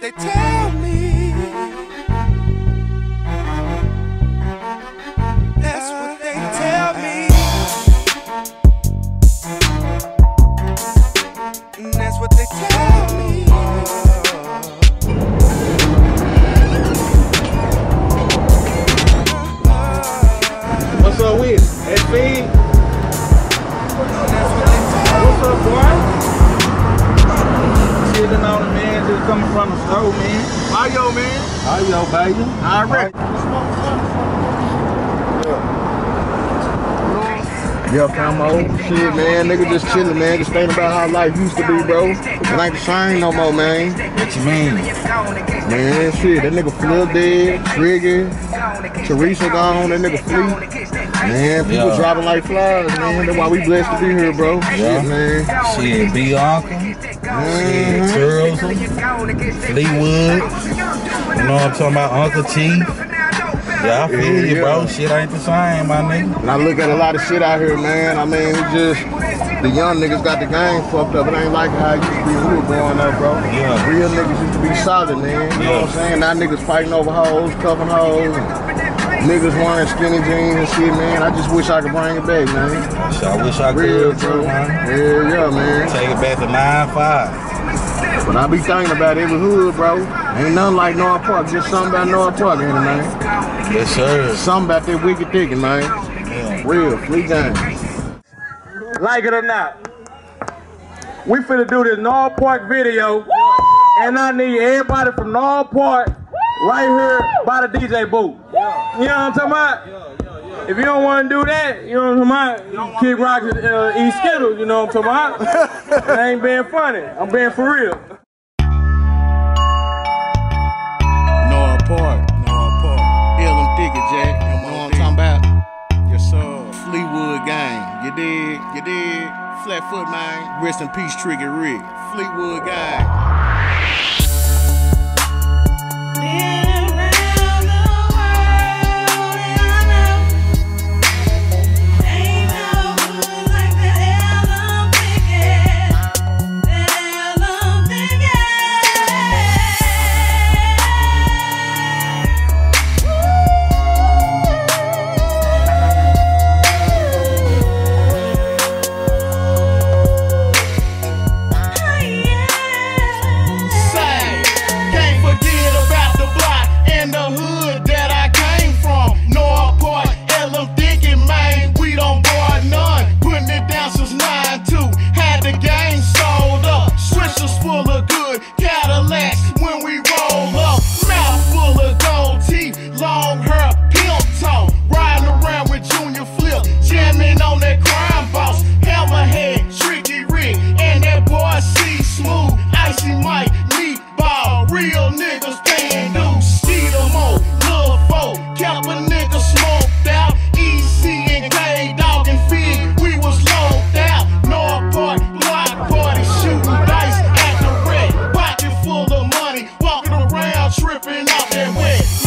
they tell coming from the store, man. Why yo, man? How yo, baby? I Yo, come on. Shit, man, nigga just chilling, man. Just thinking about how life used to be, bro. It ain't the same no more, man. What you mean? Man, shit, that nigga Flip dead, Trigger, Teresa gone, that nigga Fleet. Man, people Yeah. dropping like flies, man. That's why we blessed to be here, bro. Yeah. Shit, man. Shit, B Uncle. Mm-hmm. Shit, Turles. Fleetwood. You know what I'm talking about? Uncle T. Yeah, I feel you, bro. Yeah. Shit ain't the same, my nigga. And I look at a lot of shit out here, man. I mean, it just the young niggas got the game fucked up. It ain't like how it used to be we were growing up, bro. Yeah. Real niggas used to be solid, man. You know what I'm saying? Now niggas fighting over hoes, cuffing hoes. And niggas wearing skinny jeans and shit, man. I just wish I could bring it back, man. Shit, I wish I Real, could, bro. too, man. Hell yeah, man. Take it back to 9-5. But I be thinking about every hood, bro. Ain't nothing like North Park. Just something about North Park, ain't it, man? Yes, sir. Something about that wicked thinking, man. Yeah. Real, fleet gang. like it or not. We finna do this North Park video, and I need everybody from North Park right here by the DJ booth. You know what I'm talking about? If you don't want to do that, you know what I'm talking about? Keep rocking, uh, eat Skittles, you know what I'm talking about? I ain't being funny. I'm being for real. North Park, North Park. Elm Thicket, Jack. You know what I'm talking about? Yes, sir. Fleetwood gang. You dig? You dig? Flatfoot, man. Rest in peace, Trigger Rick. Fleetwood gang. Tripping off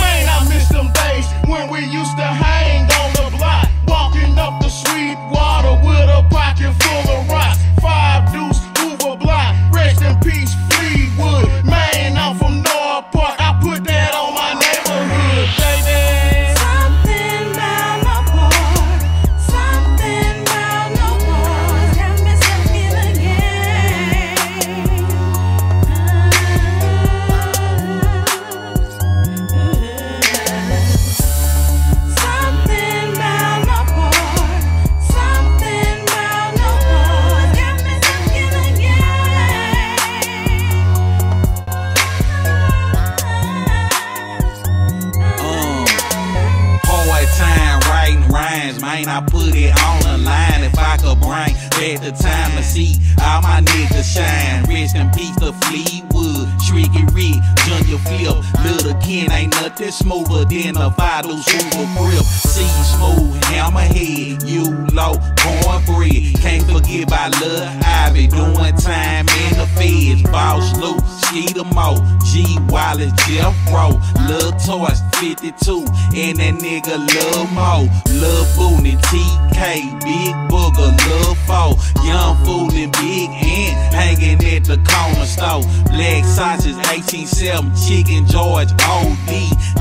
back the time to see all my niggas shine. Rest in peace to Fleetwood, Shricky Rick, Junior Flip. Little Ken ain't nothing smoother than a Fido Super Grip. See smooth, hammerhead, you low, cornbread. Can't forget about Lil Ivy doing time in the feds. Boss Lou, Skeeter Mo, G Wallace, Jeff Rowe, Lil Toys, 52, and that nigga Lil Mo, Lil Booney, TK, Big Booger, Lil Foe, Young Fool and Big Ant hanging at the corner store. Black sausage, 1970, Chicken George, OD,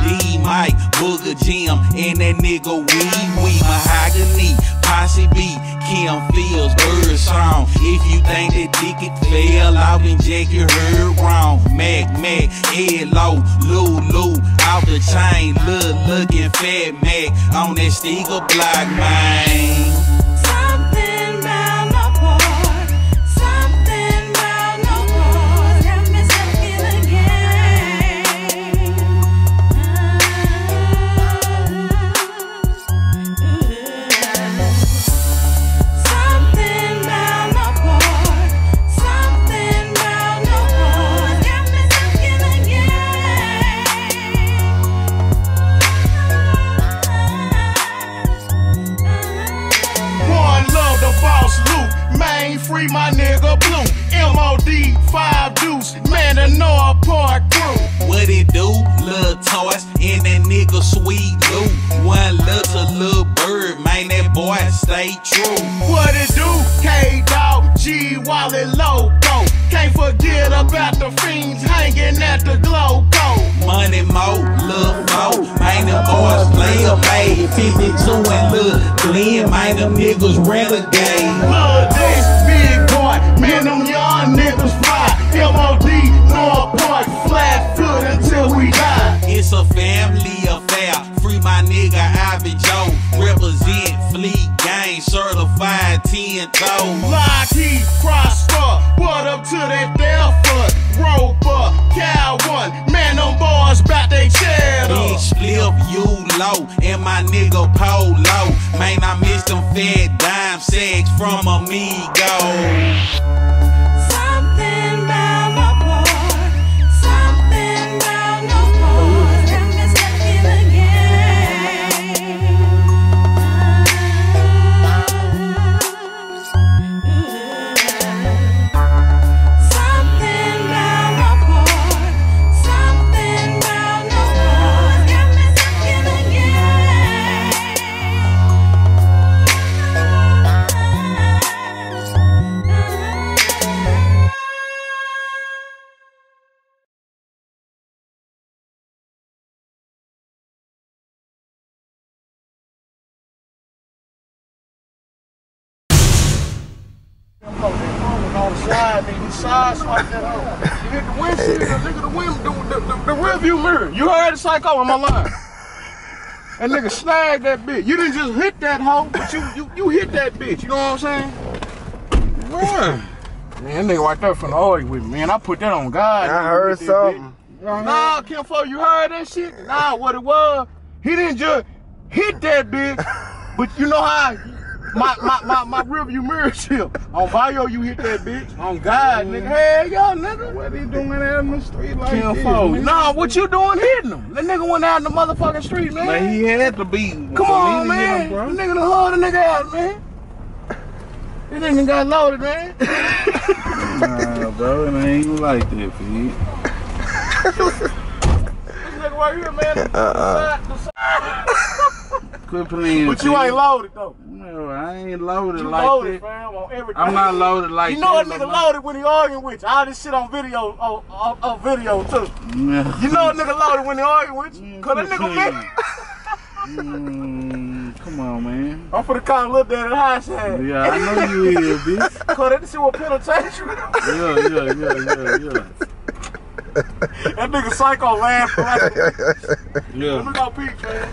D Mike, Booger Jim, and that nigga Wee Wee Mahogany, Posse B, Kim Fields, Bird Song. If you think that dick it fell off and Jack, you heard wrong. Mac, Mac, Ed Low, Lulu, out the chain, look, looking fat Mac on that sticker block, man. Free my nigga Blue. MOD five deuce, man the North Park crew. What it do? Lil' toys and that nigga sweet Lou. One little little bird, man, that boy stay true. What it do? K Dog, G Wallet Loco. Can't forget about the fiends hanging at the Glow Go. Money mo, lil' mo, man, them boys play a made 52 and lil' Glenn, man, them niggas renegade. Lil' niggas fly. MOD, North Park, flat foot until we die. It's a family affair. Free my nigga Ivy Joe. Represent Fleet Gang, certified 10 toes. Lockheed, Prosper, what up to that Delphi? Roper, Cal One, man, them boys bout they cheddar. Big split, you low, and my nigga Polo. Man, I miss them fat dime sacks from a Something hit the windshield, the nigga, the wind, the, the, the, rear view mirror. You heard the psycho on my line. That nigga snagged that bitch. You didn't just hit that hoe, but you you, you hit that bitch. You know what I'm saying? Where? Man, that nigga right there from the argue with me, man. I put that on God. I heard something. bitch. Nah, Kinfoke, you heard that shit? Nah, what it was, he didn't just hit that bitch, but you know how my my my, my rearview mirror chip. On bio, you hit that bitch. On God, nigga. Hey, y'all, nigga. What he doing out in the street like Kim this? Fo, man? Nah, what you doing hitting him? That nigga went out in the motherfucking street, man. Man, he had to be. Come on, man. The nigga done hauled the nigga out, man. This nigga got loaded, man. Nah, bro, it ain't like that, Pete. This nigga right here, man. Uh-uh. The side- the side- Quit playing. But you ain't loaded, though. No, I ain't loaded You like loaded, that. fam, on everything. I'm not loaded like You know a that. nigga loaded when he arguing with you. All this shit on video, on, on, on video too. You know a nigga loaded when he arguing with you. Cause that nigga. Mm, come on, man. I'm finna call Lil Daddy High Shad. Yeah, I know you is, bitch. Cause that shit was penetration. You. Yeah, yeah, yeah, yeah, yeah. that nigga psycho laughed like Yeah. Me go peek, man.